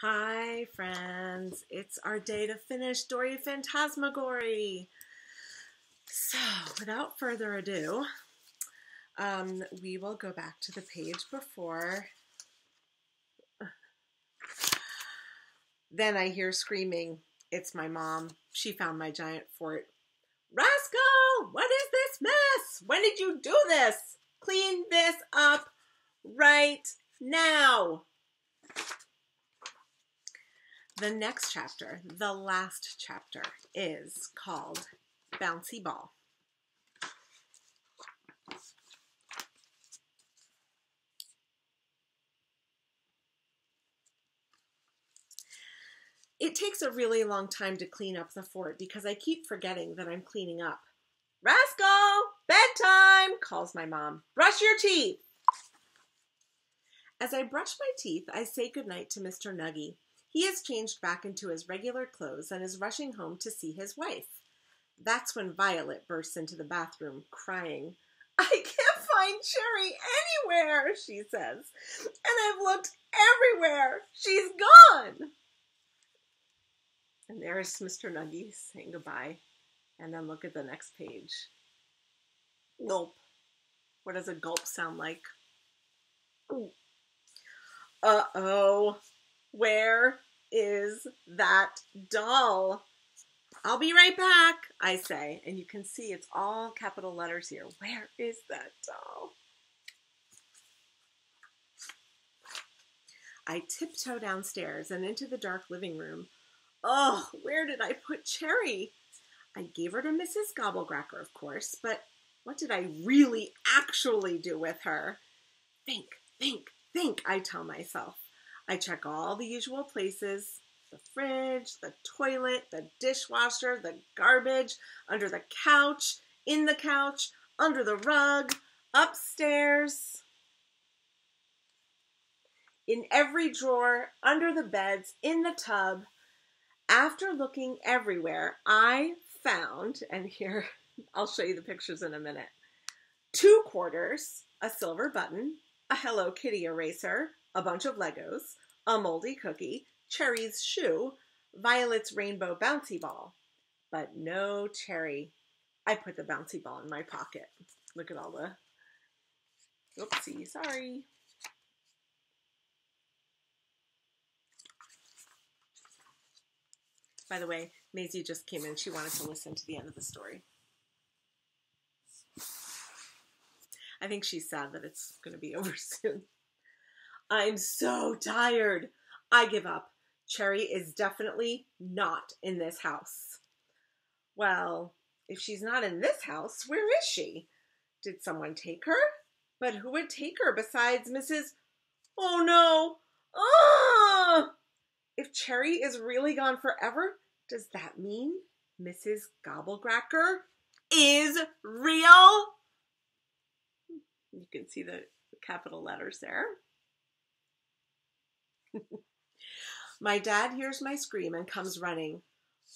Hi, friends. It's our day to finish Dory Fantasmagory. So, without further ado, um, we will go back to the page before. Then I hear screaming. It's my mom. She found my giant fort. Rascal! What is this mess? When did you do this? Clean this up right now. The next chapter, the last chapter, is called Bouncy Ball. It takes a really long time to clean up the fort because I keep forgetting that I'm cleaning up. Rascal, bedtime, calls my mom. Brush your teeth. As I brush my teeth, I say goodnight to Mr. Nuggy. He has changed back into his regular clothes and is rushing home to see his wife. That's when Violet bursts into the bathroom, crying. I can't find Cherry anywhere, she says, and I've looked everywhere. She's gone. And there's Mr. Nuggy saying goodbye. And then look at the next page. Nope. What does a gulp sound like? Uh oh. Where is that doll? I'll be right back, I say. And you can see it's all capital letters here. Where is that doll? I tiptoe downstairs and into the dark living room. Oh, where did I put Cherry? I gave her to Mrs. Gobblecracker, of course, but what did I really actually do with her? Think, think, think, I tell myself. I check all the usual places the fridge, the toilet, the dishwasher, the garbage, under the couch, in the couch, under the rug, upstairs, in every drawer, under the beds, in the tub. After looking everywhere, I found, and here I'll show you the pictures in a minute, two quarters, a silver button, a Hello Kitty eraser, a bunch of Legos, a moldy cookie, Cherry's shoe, Violet's rainbow bouncy ball. But no Cherry. I put the bouncy ball in my pocket. Look at all the. Oopsie, sorry. By the way, Maisie just came in. She wanted to listen to the end of the story. I think she's sad that it's going to be over soon. I'm so tired. I give up. Cherry is definitely not in this house. Well, if she's not in this house, where is she? Did someone take her? But who would take her besides Mrs. Oh no! Ah! If Cherry is really gone forever, does that mean Mrs. Gobblecracker is real? You can see the capital letters there. My dad hears my scream and comes running.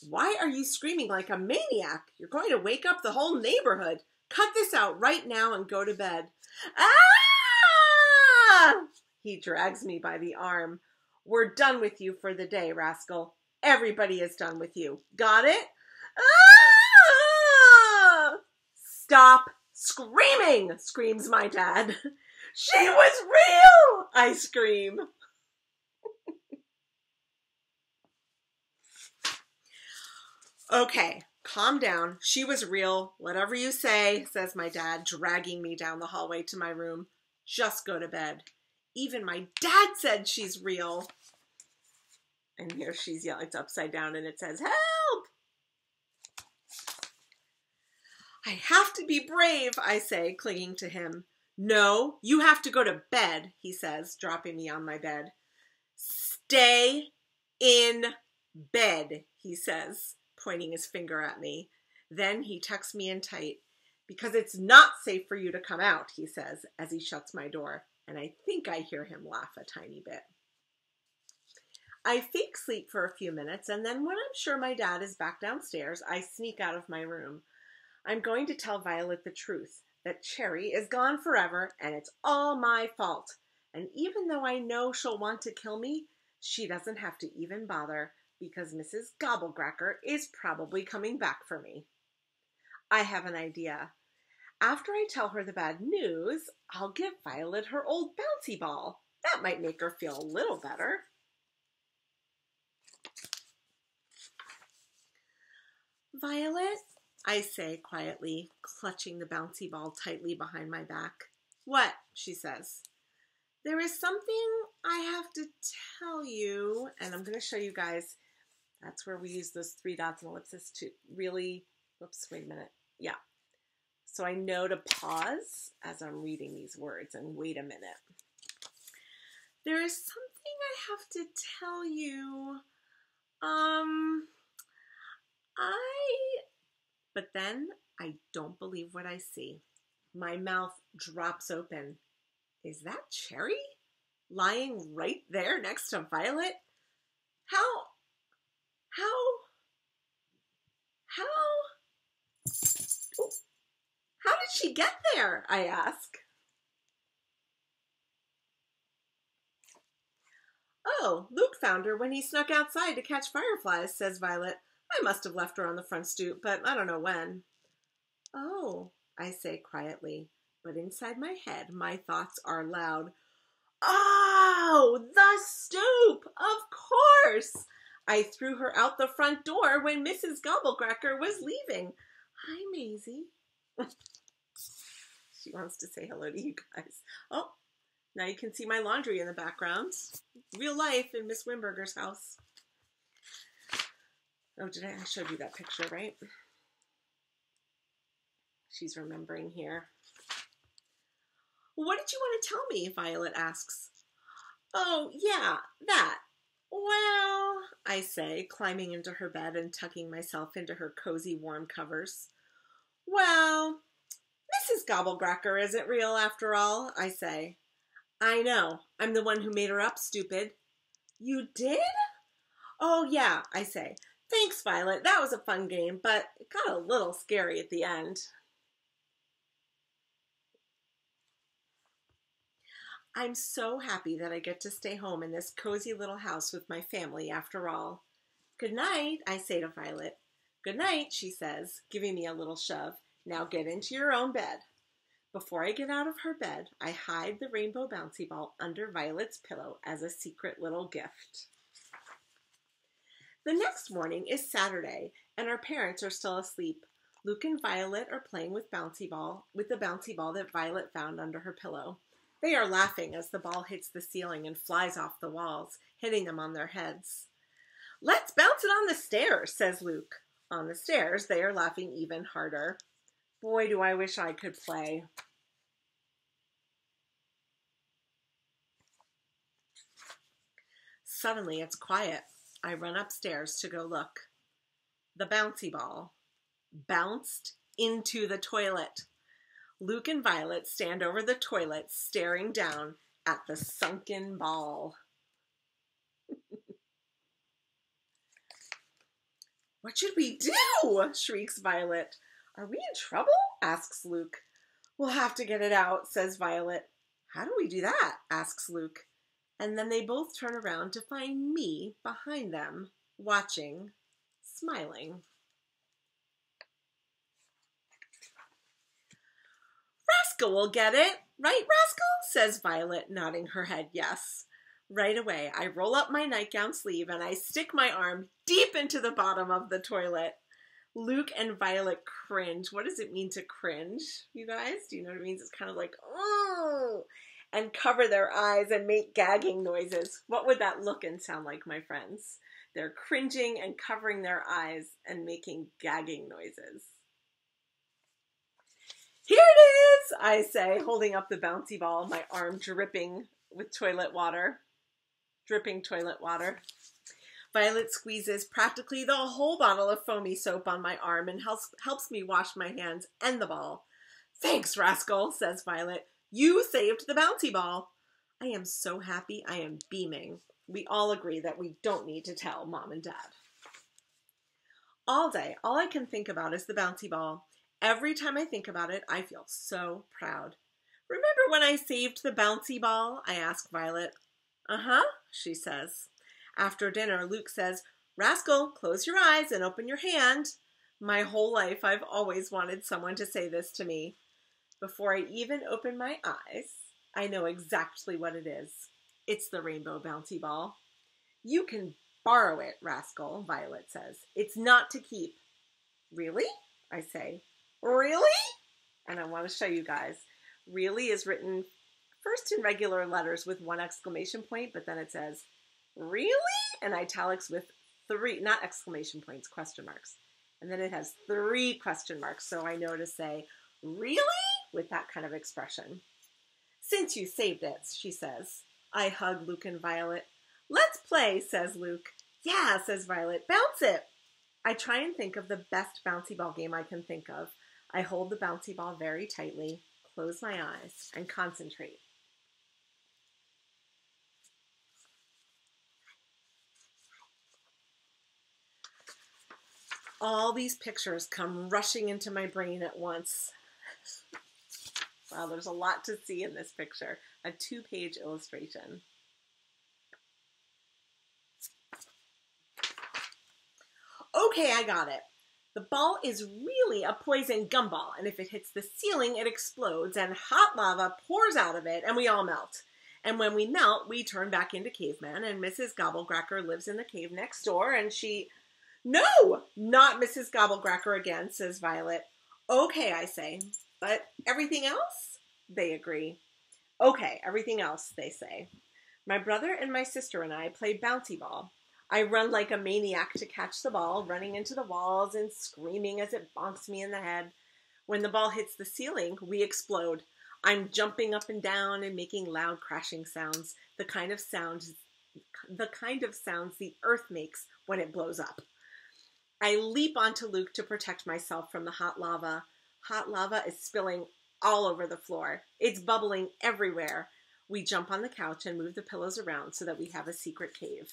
Why are you screaming like a maniac? You're going to wake up the whole neighborhood. Cut this out right now and go to bed. Ah! He drags me by the arm. We're done with you for the day, rascal. Everybody is done with you. Got it? Ah! Stop screaming, screams my dad. She was real, I scream. Okay, calm down. She was real. Whatever you say, says my dad, dragging me down the hallway to my room. Just go to bed. Even my dad said she's real. And here she's yelling, it's upside down and it says, Help! I have to be brave, I say, clinging to him. No, you have to go to bed, he says, dropping me on my bed. Stay in bed, he says, pointing his finger at me. Then he tucks me in tight. Because it's not safe for you to come out, he says, as he shuts my door. And I think I hear him laugh a tiny bit. I fake sleep for a few minutes, and then when I'm sure my dad is back downstairs, I sneak out of my room. I'm going to tell Violet the truth that Cherry is gone forever and it's all my fault. And even though I know she'll want to kill me, She doesn't have to even bother because Mrs. Gobblecracker is probably coming back for me. I have an idea. After I tell her the bad news, I'll give Violet her old bouncy ball. That might make her feel a little better. Violet, I say quietly, clutching the bouncy ball tightly behind my back. What? she says. There is something I have to tell you, and I'm going to show you guys. That's where we use those three dots and ellipsis to really, whoops, wait a minute. Yeah. So I know to pause as I'm reading these words and wait a minute. There is something I have to tell you. Um, I, but then I don't believe what I see. My mouth drops open. Is that Cherry? Lying right there next to Violet? How, how, how, how did she get there? I ask. Oh, Luke found her when he snuck outside to catch fireflies, says Violet. I must have left her on the front stoop, but I don't know when. Oh, I say quietly, but inside my head my thoughts are loud. Oh, the stoop! Of course! I threw her out the front door when Mrs. Gobblecracker was leaving. Hi, Maisie. she wants to say hello to you guys. Oh, now you can see my laundry in the background. Real life in Miss Wimberger's house. Oh, did I? I you that picture, right? She's remembering here. What did you want to tell me? Violet asks. Oh, yeah, that. Well, I say, climbing into her bed and tucking myself into her cozy warm covers. Well, Mrs. Gobblecracker isn't real after all, I say. I know. I'm the one who made her up, stupid. You did? Oh, yeah, I say. Thanks, Violet. That was a fun game, but it got a little scary at the end. I'm so happy that I get to stay home in this cozy little house with my family after all. Good night, I say to Violet. Good night, she says, giving me a little shove. Now get into your own bed. Before I get out of her bed, I hide the rainbow bouncy ball under Violet's pillow as a secret little gift. The next morning is Saturday, and our parents are still asleep. Luke and Violet are playing with bouncy ball with the bouncy ball that Violet found under her pillow. They are laughing as the ball hits the ceiling and flies off the walls, hitting them on their heads. Let's bounce it on the stairs, says Luke. On the stairs, they are laughing even harder. Boy, do I wish I could play. Suddenly, it's quiet. I run upstairs to go look. The bouncy ball bounced into the toilet. Luke and Violet stand over the toilet staring down at the sunken ball. what should we do? shrieks Violet. Are we in trouble? asks Luke. We'll have to get it out, says Violet. How do we do that? asks Luke and then they both turn around to find me behind them, watching, smiling. Rascal will get it, right, Rascal? says Violet, nodding her head yes. Right away, I roll up my nightgown sleeve and I stick my arm deep into the bottom of the toilet. Luke and Violet cringe. What does it mean to cringe, you guys? Do you know what it means? It's kind of like, oh and cover their eyes and make gagging noises. What would that look and sound like, my friends? They're cringing and covering their eyes and making gagging noises. Here it is, I say, holding up the bouncy ball, my arm dripping with toilet water. Dripping toilet water. Violet squeezes practically the whole bottle of foamy soap on my arm and helps, helps me wash my hands and the ball. Thanks, rascal, says Violet. You saved the bouncy ball. I am so happy. I am beaming. We all agree that we don't need to tell mom and dad. All day, all I can think about is the bouncy ball. Every time I think about it, I feel so proud. Remember when I saved the bouncy ball? I ask Violet. Uh huh, she says. After dinner, Luke says, Rascal, close your eyes and open your hand. My whole life, I've always wanted someone to say this to me. Before I even open my eyes, I know exactly what it is. It's the rainbow bouncy ball. You can borrow it, rascal, Violet says. It's not to keep. Really? I say. Really? And I want to show you guys. Really is written first in regular letters with one exclamation point, but then it says, really? And italics with three, not exclamation points, question marks. And then it has three question marks. So I know to say, really? With that kind of expression. Since you saved it, she says. I hug Luke and Violet. Let's play, says Luke. Yeah, says Violet. Bounce it. I try and think of the best bouncy ball game I can think of. I hold the bouncy ball very tightly, close my eyes, and concentrate. all these pictures come rushing into my brain at once. wow, there's a lot to see in this picture. A two-page illustration. Okay, I got it. The ball is really a poison gumball, and if it hits the ceiling, it explodes, and hot lava pours out of it, and we all melt. And when we melt, we turn back into cavemen, and Mrs. Gobblecracker lives in the cave next door, and she no, not Mrs. Gobblecracker again, says Violet. Okay, I say. But everything else? They agree. Okay, everything else, they say. My brother and my sister and I play bouncy ball. I run like a maniac to catch the ball, running into the walls and screaming as it bonks me in the head. When the ball hits the ceiling, we explode. I'm jumping up and down and making loud crashing sounds, the kind of sounds the kind of sounds the earth makes when it blows up. I leap onto Luke to protect myself from the hot lava. Hot lava is spilling all over the floor. It's bubbling everywhere. We jump on the couch and move the pillows around so that we have a secret cave.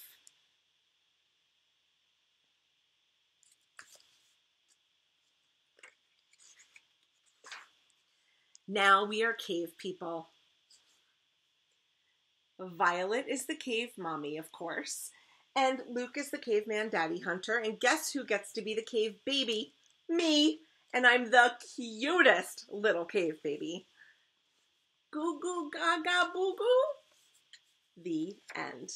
Now we are cave people. Violet is the cave mommy, of course. And Luke is the caveman daddy hunter. And guess who gets to be the cave baby? Me. And I'm the cutest little cave baby. Goo goo gaga boo goo. The end.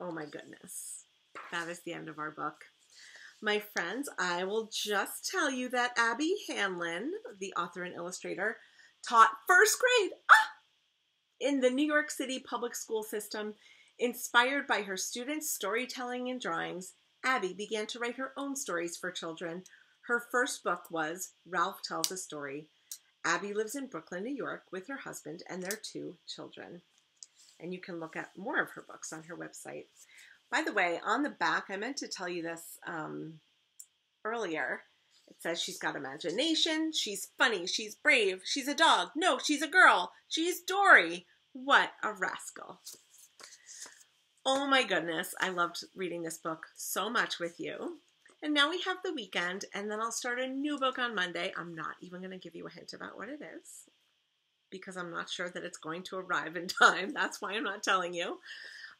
Oh my goodness. That is the end of our book. My friends, I will just tell you that Abby Hanlon, the author and illustrator, taught first grade ah, in the New York City public school system. Inspired by her students' storytelling and drawings, Abby began to write her own stories for children. Her first book was Ralph Tells a Story. Abby lives in Brooklyn, New York with her husband and their two children. And you can look at more of her books on her website. By the way, on the back, I meant to tell you this um, earlier. It says she's got imagination, she's funny, she's brave, she's a dog. No, she's a girl. She's Dory. What a rascal. Oh my goodness, I loved reading this book so much with you. And now we have the weekend, and then I'll start a new book on Monday. I'm not even going to give you a hint about what it is because I'm not sure that it's going to arrive in time. That's why I'm not telling you.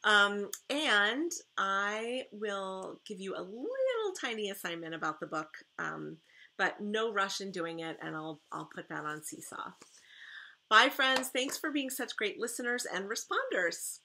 Um, and I will give you a little tiny assignment about the book, um, but no rush in doing it, and I'll, I'll put that on Seesaw. Bye, friends. Thanks for being such great listeners and responders.